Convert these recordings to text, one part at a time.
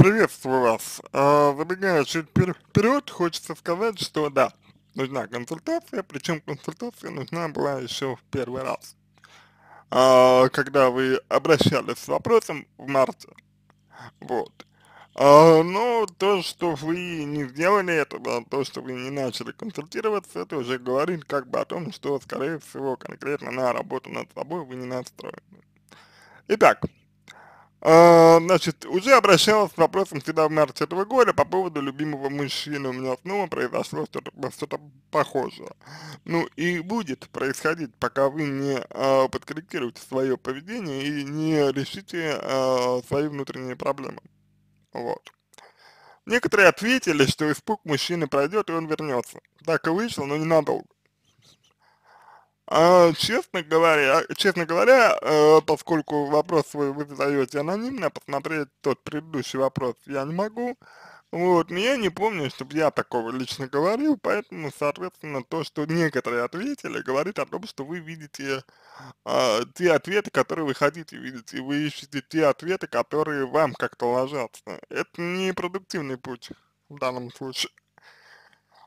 Приветствую вас. Забегая чуть вперед, хочется сказать, что да, нужна консультация, причем консультация нужна была еще в первый раз. А, когда вы обращались с вопросом в марте, вот. А, но то, что вы не сделали это, да, то, что вы не начали консультироваться, это уже говорит как бы о том, что, скорее всего, конкретно на работу над собой вы не настроены. Итак, значит, уже обращалась с вопросом всегда в марте этого года по поводу любимого мужчины. У меня снова произошло что-то что, -то, похожее. Ну и будет происходить, пока вы не а, подкорректируете свое поведение и не решите а, свои внутренние проблемы. Вот. Некоторые ответили, что испуг мужчины пройдет и он вернется. Так и вышло, но ненадолго. А, честно говоря, честно говоря, э, поскольку вопрос свой вы задаете анонимно, посмотреть тот предыдущий вопрос я не могу, вот, но я не помню, чтобы я такого лично говорил, поэтому, соответственно, то, что некоторые ответили, говорит о том, что вы видите э, те ответы, которые вы хотите видеть, и вы ищете те ответы, которые вам как-то ложатся. Это не продуктивный путь в данном случае.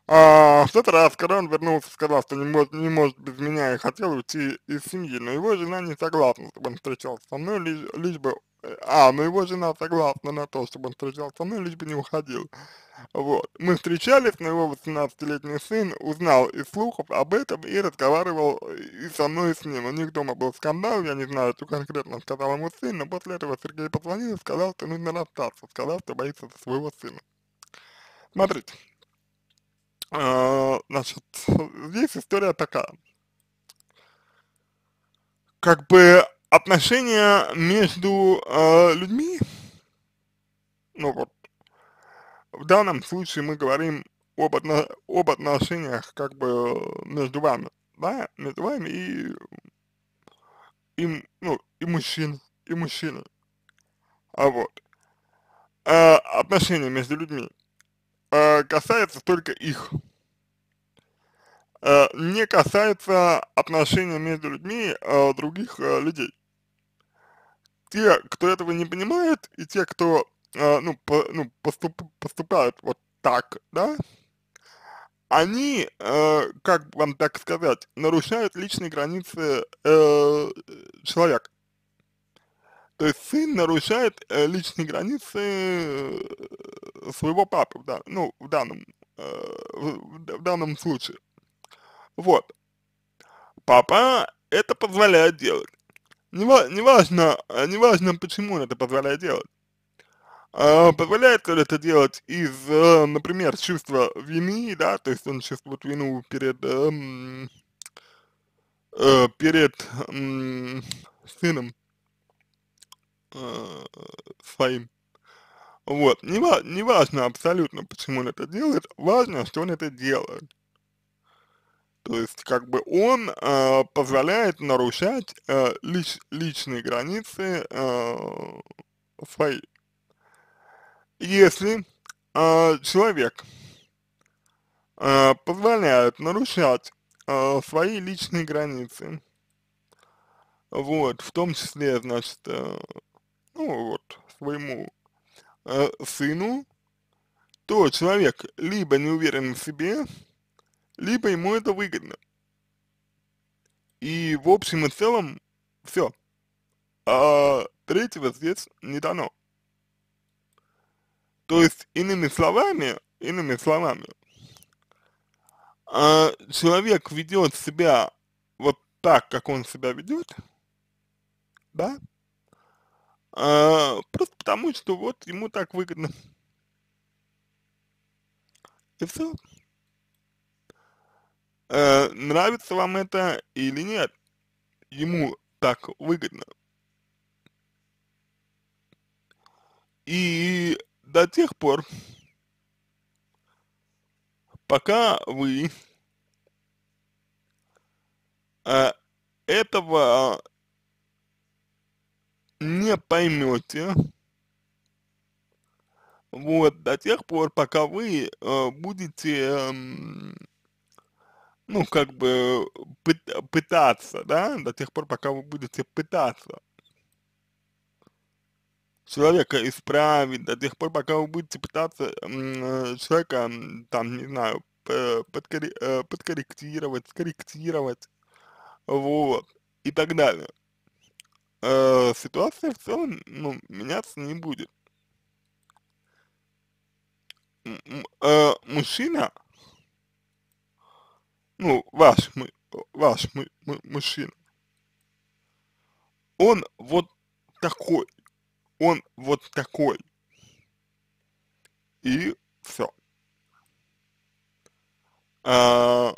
А, в тот раз, когда он вернулся, сказал, что не может, не может без меня и хотел уйти из семьи, но его жена не согласна, чтобы он встречался со мной, лишь, лишь бы... А, но его жена согласна на то, чтобы он встречался со мной, лишь бы не уходил. Вот. Мы встречались, но его 18-летний сын узнал из слухов об этом и разговаривал и со мной, и с ним. У них дома был скандал, я не знаю, что конкретно сказал ему сын, но после этого Сергей позвонил и сказал, что нужно расстаться, сказал, что боится своего сына. Смотрите. А, значит, здесь история такая. Как бы отношения между э, людьми, ну вот, в данном случае мы говорим об, отно, об отношениях как бы между вами, да, между вами и, и, ну, и мужчин, и мужчиной. А вот. Э, отношения между людьми э, касается только их, э, не касается отношений между людьми э, других э, людей. Те, кто этого не понимает, и те, кто э, ну, по, ну поступ, поступают вот так, да, они, э, как вам так сказать, нарушают личные границы э, человека. То есть сын нарушает э, личные границы э, своего папы, да, ну, в данном, э, в, в данном случае. Вот. Папа это позволяет делать. Неважно, неважно, почему он это позволяет делать. А, позволяет ли это делать из, э, например, чувства вины, да, то есть он чувствует вину перед, эм, э, перед э, сыном э, своим. Вот, не, не важно абсолютно, почему он это делает, важно, что он это делает. То есть, как бы он э, позволяет нарушать э, лич, личные границы э, свои. Если э, человек э, позволяет нарушать э, свои личные границы, вот, в том числе, значит, э, ну вот, своему э, сыну, то человек либо не уверен в себе, либо ему это выгодно. И в общем и целом все. А третьего здесь не дано. То есть, иными словами, иными словами, а, человек ведет себя вот так, как он себя ведет, да, а, просто потому, что вот ему так выгодно. И все э, нравится вам это или нет, ему так выгодно. И до тех пор, пока вы э, этого не поймете, вот, до тех пор, пока вы э, будете э, ну, как бы пыт, пытаться, да, до тех пор, пока вы будете пытаться человека исправить до тех пор, пока вы будете пытаться э, человека, там, не знаю, э, подкорректировать, скорректировать, вот, и так далее. Э, ситуация в целом, ну, меняться не будет. Э, мужчина, ну, ваш, ваш мужчина, он вот такой, он вот такой, и все. А,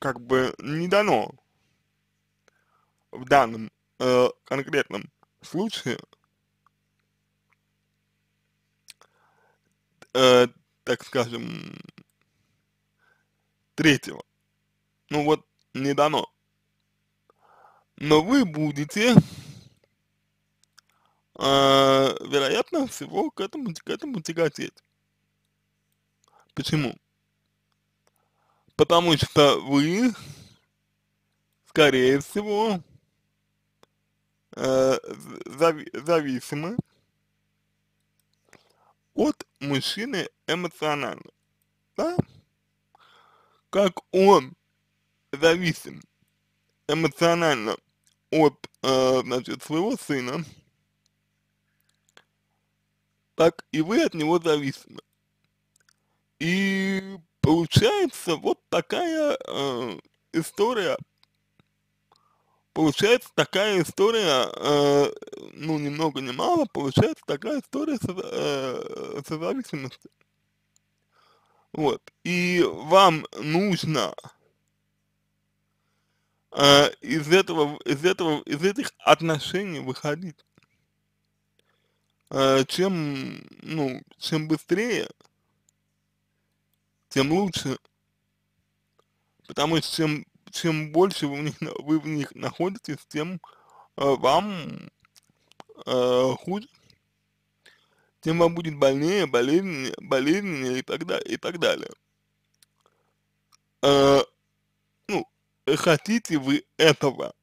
как бы не дано в данном э, конкретном случае э, так скажем, третьего. Ну вот, не дано. Но вы будете, э, вероятно всего, к этому, к этому тяготеть. Почему? Потому что вы, скорее всего, э, зави зависимы от мужчины эмоционально, да? Как он зависим эмоционально от, э, значит, своего сына, так и вы от него зависимы. И получается вот такая э, история, получается такая история, э, ну, ни много ни мало, получается такая история со, э, созависимости. Вот, и вам нужно э, из этого, из этого, из этих отношений выходить. Э, чем, ну, чем быстрее, тем лучше. Потому что чем, чем больше вы в них, вы в них находитесь, тем э, вам э, хуже, тем вам будет больнее, болезненнее, болезненнее и так далее, и так далее. Э, ну, хотите вы этого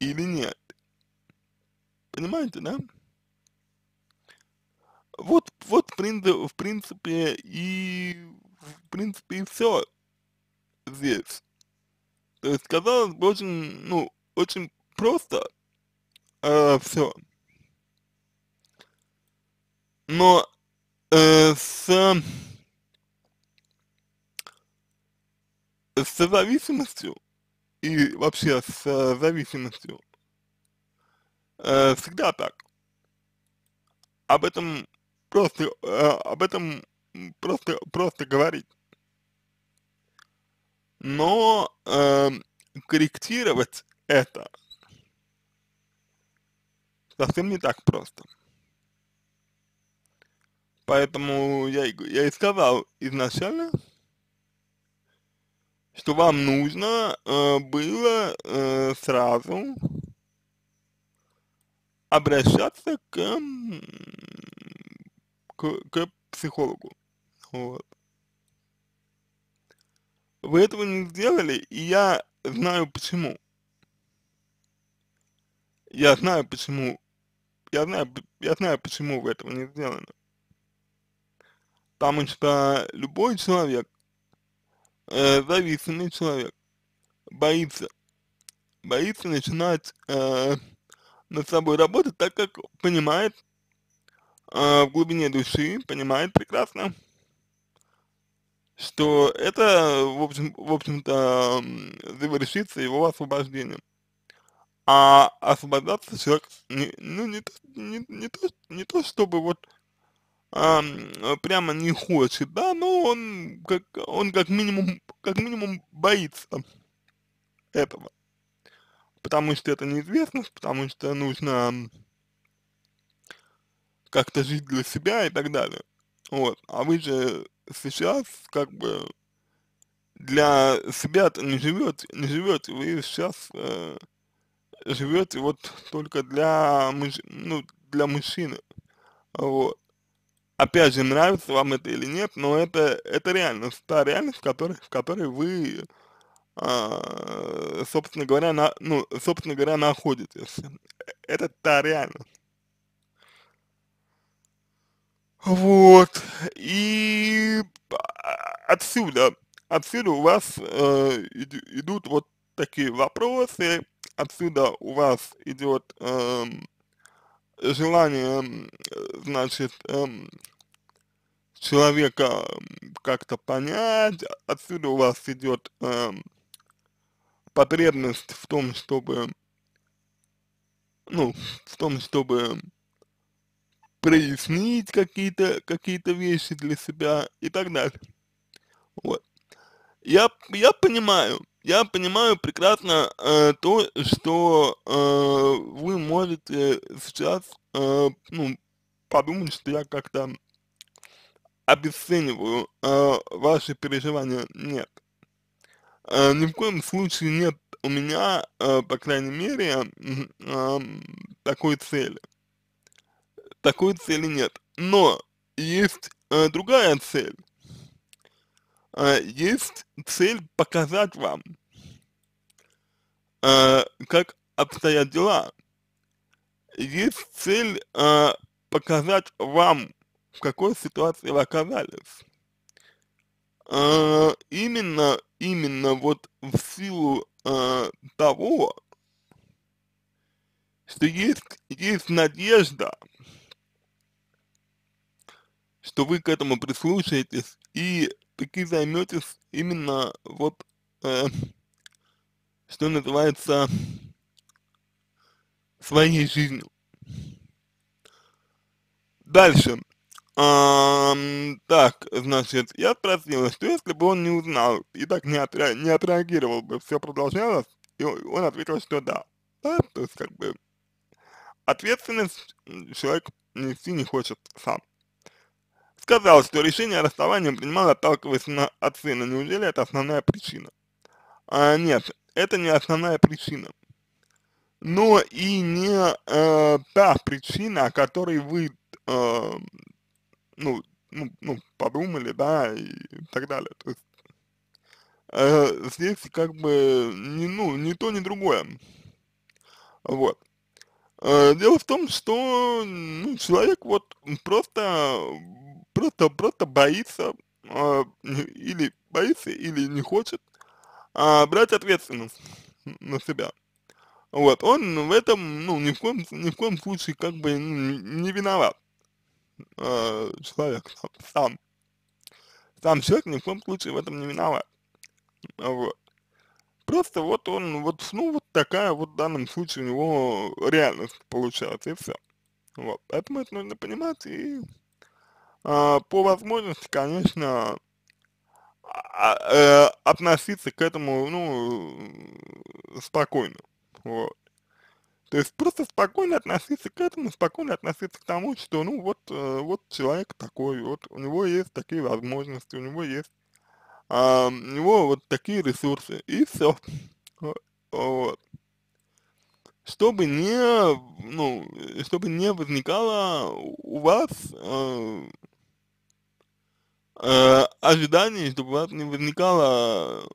или нет? Понимаете, да? Вот, вот в принципе, и в принципе, и все здесь. Бы, очень, ну, очень просто э, все. Но э, с, с зависимостью и вообще с зависимостью э, всегда так. Об этом просто, э, об этом просто, просто говорить. Но э, корректировать это совсем не так просто. Поэтому я, я и сказал изначально, что вам нужно э, было э, сразу обращаться к, к, к психологу. Вот. Вы этого не сделали, и я знаю почему. Я знаю почему. Я знаю, я знаю, почему вы этого не сделали. Потому что любой человек, э, зависимый человек, боится, боится начинать э, над собой работать, так как понимает э, в глубине души, понимает прекрасно, что это, в общем, в общем-то, завершится его освобождением. А освобождаться человек, не, ну, не, не, не, то, не то, чтобы вот а, прямо не хочет, да, но он как, он как минимум, как минимум боится этого. Потому что это неизвестность, потому что нужно как-то жить для себя и так далее. Вот, а вы же сейчас как бы для себя не живете, не живете, вы сейчас э, живете вот только для муж, ну, для мужчины, вот. Опять же, нравится вам это или нет, но это, это реальность, та реальность, в которой, в которой вы, э, собственно говоря, на, ну, собственно говоря, находитесь. Это та реальность. Вот, и отсюда, отсюда у вас э, идут вот такие вопросы, отсюда у вас идет э, желание, значит, э, человека как-то понять, отсюда у вас идет э, потребность в том, чтобы, ну, в том, чтобы прояснить какие-то какие-то вещи для себя и так далее. Вот. Я, я понимаю, я понимаю прекрасно э, то, что э, вы можете сейчас, э, ну, подумать, что я как-то обесцениваю э, ваши переживания. Нет. Э, ни в коем случае нет у меня, э, по крайней мере, э, такой цели. Такой цели нет. Но есть э, другая цель э, есть цель показать вам, э, как обстоят дела. Есть цель э, показать вам, в какой ситуации вы оказались. Э, именно, именно вот в силу э, того, что есть, есть надежда, что вы к этому прислушаетесь и таки займетесь именно вот, э, что называется, своей жизнью. Дальше. Um, так, значит, я спросила, что если бы он не узнал и так не, отре не отреагировал бы, все продолжалось, и он ответил, что да. да. То есть, как бы, ответственность человек нести не хочет сам сказал, что решение о расставании принимал, отталкиваясь на, от сына. Неужели это основная причина? А, нет, это не основная причина. Но и не э, та причина, о которой вы, э, ну, ну, ну, подумали, да, и так далее. То есть, э, здесь как бы, не, ну, ни то, ни другое. Вот. Э, дело в том, что ну, человек вот просто просто, просто боится, э, или боится, или не хочет э, брать ответственность на себя. Вот, он в этом, ну, ни в коем, ни в коем случае как бы ну, не виноват. Э, человек сам. Сам человек ни в коем случае в этом не виноват. Вот. Просто вот он, вот, ну, вот такая вот в данном случае у него реальность получается, и все. Вот, поэтому это нужно понимать и а, по возможности, конечно, а, э, относиться к этому, ну, спокойно, вот. То есть просто спокойно относиться к этому, спокойно относиться к тому, что, ну, вот, э, вот человек такой, вот у него есть такие возможности, у него есть, а, у него вот такие ресурсы, и все, вот. Чтобы не, ну, чтобы не возникало у вас э, э, ожиданий, чтобы у вас не возникало,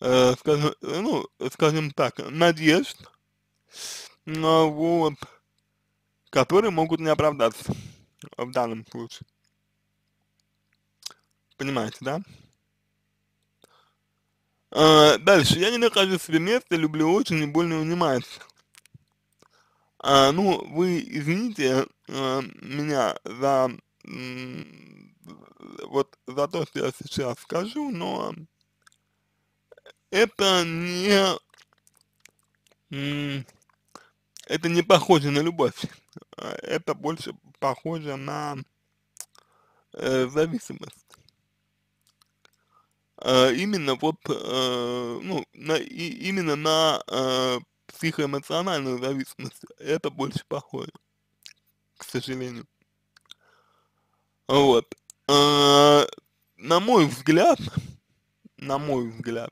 э, скажем, ну, скажем так, надежд, э, вот, которые могут не оправдаться в данном случае. Понимаете, да? А, дальше. Я не нахожу себе места, люблю очень и больно унимается. А, ну, вы извините а, меня за вот за то, что я сейчас скажу, но это не это не похоже на любовь, это больше похоже на э, зависимость. Э, именно вот, э, ну, на, и, именно на э, психоэмоциональную зависимость, это больше похоже, к сожалению. Вот. А, на мой взгляд, на мой взгляд,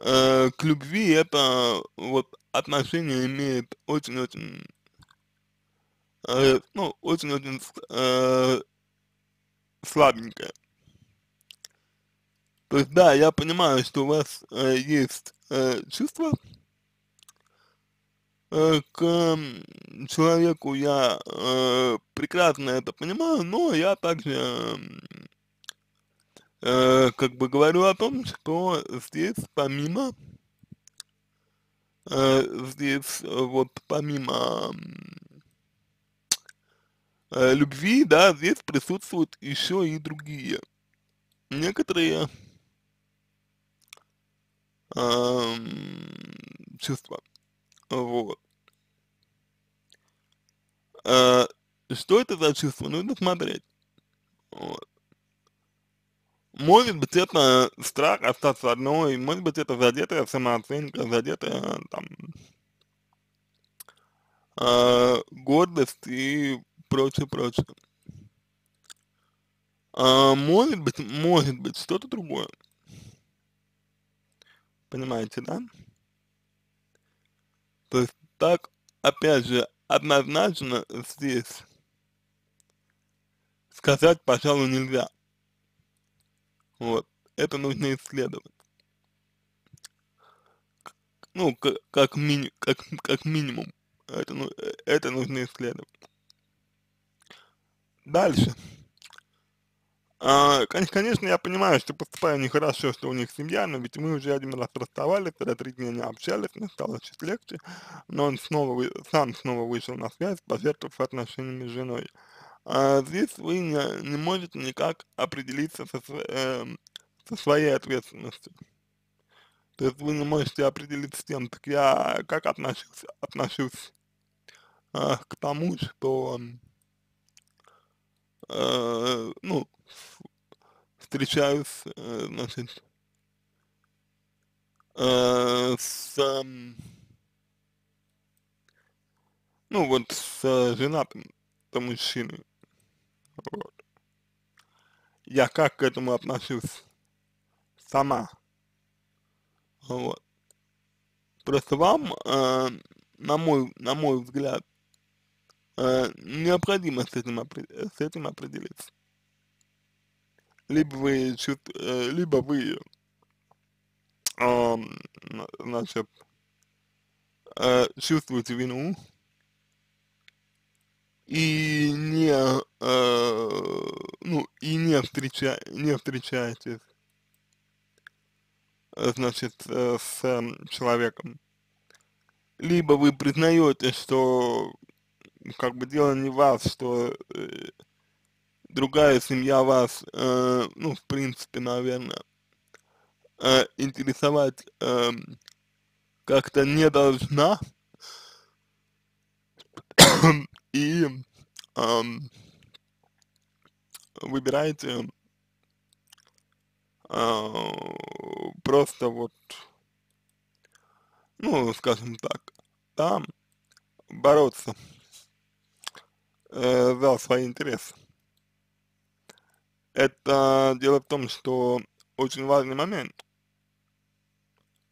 э, к любви это вот отношение имеет очень-очень, э, ну, очень-очень э, слабенькое. То есть, да, я понимаю, что у вас э, есть э, чувства, э, к человеку. Я э, прекрасно это понимаю, но я также э, как бы говорю о том, что здесь помимо э, здесь э, вот помимо любви, да, здесь присутствуют еще и другие. Некоторые ам, чувства, вот. А, что это за чувство? Нужно смотреть, вот. Может быть, это страх остаться одной, может быть, это задетая самооценка, задетая там а, гордость и прочее, прочее. А, может быть, может быть, что-то другое. Понимаете, да? То есть так, опять же, однозначно здесь сказать, пожалуй, нельзя. Вот. Это нужно исследовать. Ну, как, как, мини, как, как минимум. Это, ну, э, это нужно исследовать. Дальше. А, кон- конечно, я понимаю, что поступаю нехорошо, что у них семья, но ведь мы уже один раз расставались, тогда три дня не общались, мне стало чуть легче, но он снова, сам снова вышел на связь, пожертвовав отношениями с женой. А здесь вы не, не можете никак определиться со, эм, со своей ответственностью. То есть вы не можете определиться с тем, так я как отношусь, отношусь а, к тому, что, э, ну, встречаюсь, э, значит, э, с, м, ну вот, с э, женатым мужчиной, вот. Я как к этому отношусь сама, вот. Просто вам, э, на мой, на мой взгляд, э, необходимо с этим, опре- с этим определиться. Либо вы чувств, э, либо вы, на- значит, э, чувствуете вину и не, э, ну, и не встреча, не встречаетесь, э, значит, э, с эм, человеком. Либо вы признаете, что как бы дело не в вас, что э, другая семья вас, э, ну, в принципе, наверное, э, интересовать эм, как-то не должна, и ам, выбираете а, просто вот, ну, скажем так, да, бороться э, за свои интересы. Это дело в том, что очень важный момент,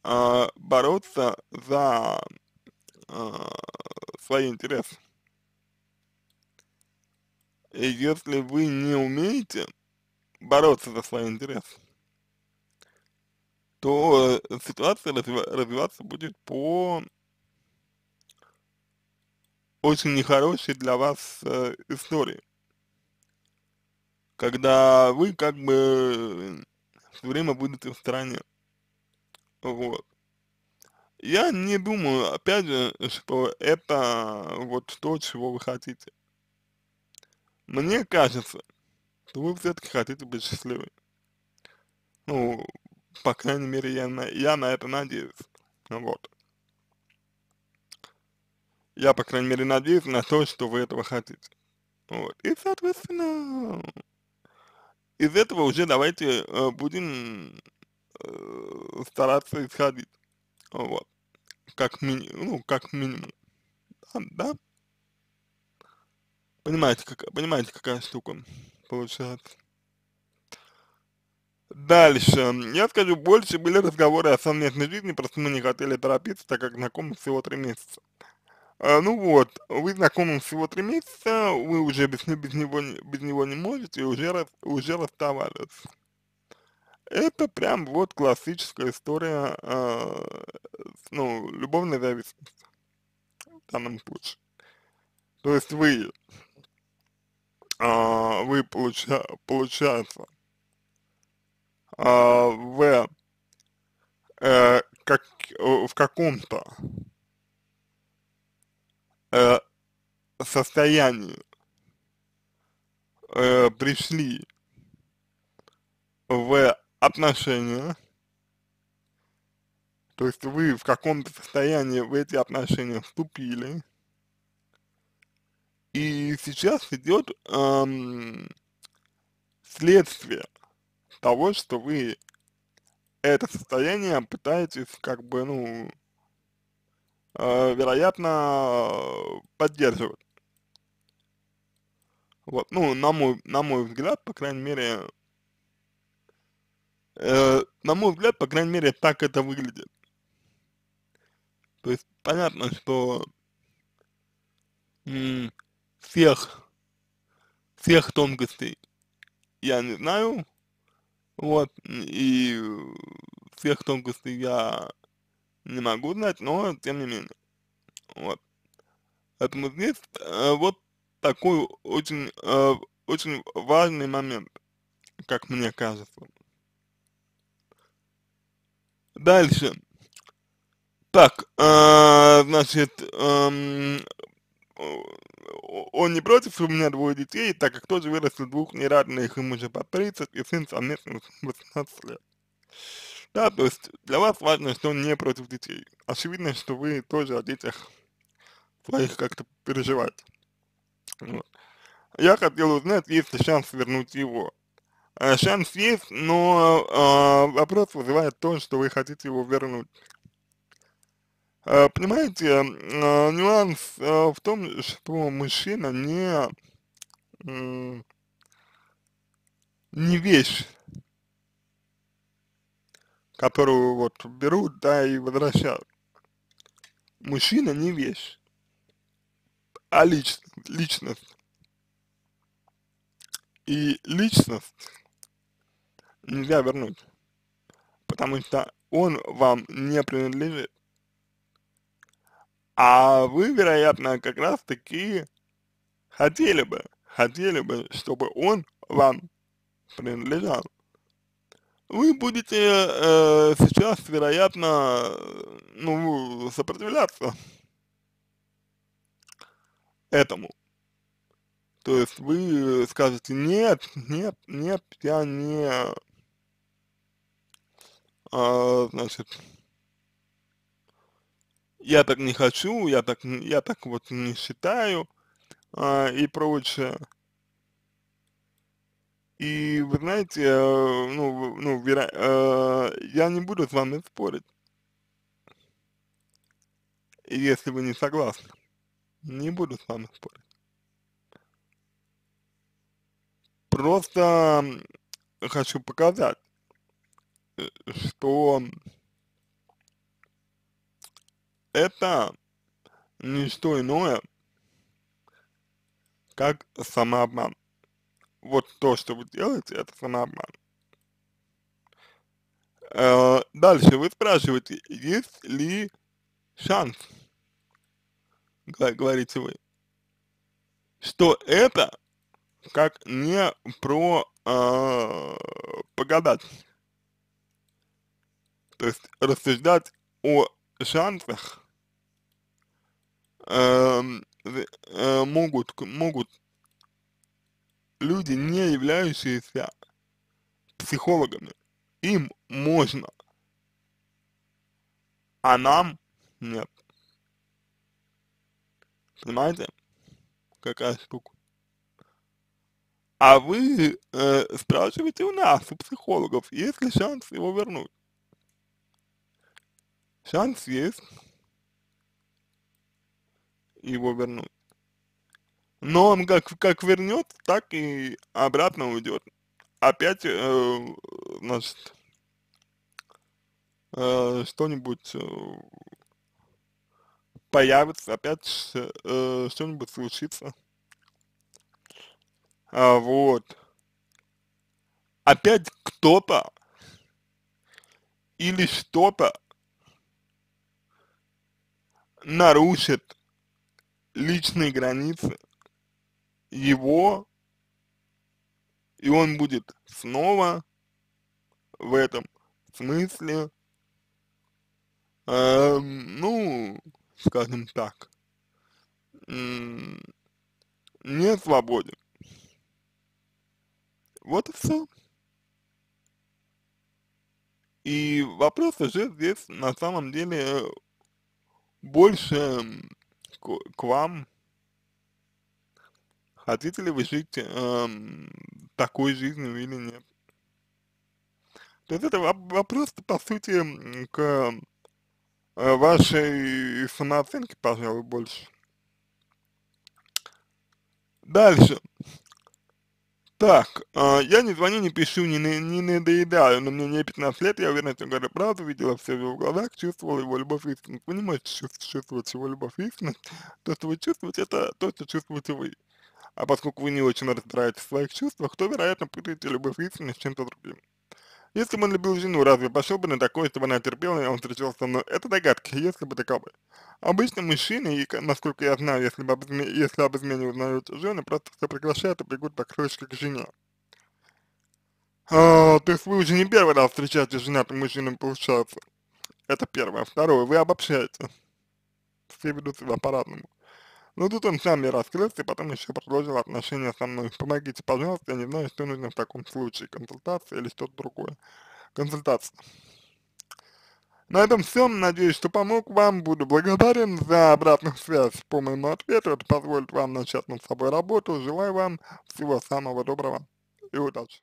а, бороться за а, свои интересы. И если вы не умеете бороться за свои интересы, то э, ситуация развива- развиваться будет по очень нехорошей для вас э, истории, когда вы как бы все время будете в стороне. Вот. Я не думаю, опять же, что это вот то, чего вы хотите. Мне кажется, что вы все-таки хотите быть счастливой. Ну, по крайней мере, я на, я на это надеюсь. Вот. Я, по крайней мере, надеюсь на то, что вы этого хотите. Вот. И, соответственно, из этого уже давайте э, будем э, стараться исходить. Вот. Как мини, ну, как минимум. Да, да? Понимаете, как, понимаете, какая штука получается. Дальше. Я скажу, больше были разговоры о совместной жизни, просто мы не хотели торопиться, так как знакомы всего три месяца. А, ну вот, вы знакомы всего три месяца, вы уже без, без, него, не- без него не можете, уже, уже расставались. Это прям вот классическая история, с- ну, любовной зависимости. в данном случае. То есть вы, а, вы получа, получается, а, в, э, как, в каком-то э, состоянии э, пришли в отношения, то есть вы в каком-то состоянии в эти отношения вступили, и сейчас идет эм, следствие того, что вы это состояние пытаетесь как бы, ну, э, вероятно, поддерживать. Вот, ну, на мой, на мой взгляд, по крайней мере, э, на мой взгляд, по крайней мере, так это выглядит. То есть, понятно, что всех, всех тонкостей я не знаю, вот, и всех тонкостей я не могу знать, но тем не менее, вот. Поэтому здесь э, вот такой очень, э, очень важный момент, как мне кажется. Дальше. Так, э, значит, э, он не против, что у меня двое детей, так как тоже вырастил двух нерадных, им уже по 30, и сын совместно 18 лет. Да, то есть для вас важно, что он не против детей. Очевидно, что вы тоже о детях своих как-то переживаете. Я хотел узнать, есть ли шанс вернуть его. А, шанс есть, но а, вопрос вызывает то, что вы хотите его вернуть. А, понимаете, а, нюанс а, в том, что мужчина не, не вещь, которую вот берут, да, и возвращают. Мужчина не вещь а лич, личность. И личность нельзя вернуть, потому что он вам не принадлежит. А вы, вероятно, как раз таки хотели бы, хотели бы, чтобы он вам принадлежал. Вы будете э, сейчас, вероятно, ну, сопротивляться этому. То есть вы скажете, нет, нет, нет, я не, а, значит, я так не хочу, я так, я так вот не считаю а, и прочее. И вы знаете, э, ну, ну, веро, э, я не буду с вами спорить, если вы не согласны. Не буду с вами спорить. Просто хочу показать, что это не что иное, как самообман. Вот то, что вы делаете, это самообман. Э, дальше вы спрашиваете, есть ли шанс говорите вы, что это как не про э, погадать. То есть рассуждать о шансах э, э, могут, могут люди, не являющиеся психологами. Им можно, а нам нет. Понимаете? Какая штука. А вы э, спрашиваете у нас, у психологов, есть ли шанс его вернуть? Шанс есть его вернуть. Но он как, как вернет, так и обратно уйдет. Опять, э, значит, э, что-нибудь э, появится, опять э, что-нибудь случится. А, вот. Опять кто-то или что-то нарушит личные границы его, и он будет снова в этом смысле, э, ну, скажем так, не свободен. Вот и все. И вопрос уже здесь на самом деле больше к, к вам. Хотите ли вы жить э, такой жизнью или нет? То есть это вопрос, по сути, к э, вашей самооценке, пожалуй, больше. Дальше. Так, э, я не звоню, не пишу, не, не, надоедаю, но мне не 15 лет, я уверен, что говорю правду, видела все в его глазах, чувствовала его любовь и истинность. Вы не можете чувствовать его любовь и истинность, то, что вы чувствуете, это то, что чувствуете вы. А поскольку вы не очень разбираетесь в своих чувствах, то, вероятно, путаете любовь и истинность с чем-то другим. Если бы он любил жену, разве пошел бы на такое, чтобы она терпела, и он встречался со мной? Это догадки, если бы таковы. Обычно мужчины, и, насколько я знаю, если, бы об изме... если об измене узнают жены, просто все прекращают и бегут по крышке к жене. А, то есть вы уже не первый раз встречаетесь с женатым мужчиной, получается. Это первое. Второе, вы обобщаете. Все ведут себя по-разному. Ну тут он сам мне раскрылся, и потом еще продолжил отношения со мной. Помогите, пожалуйста, я не знаю, что нужно в таком случае, консультация или что-то другое. Консультация. На этом все. Надеюсь, что помог вам. Буду благодарен за обратную связь по моему ответу. Это позволит вам начать над собой работу. Желаю вам всего самого доброго и удачи.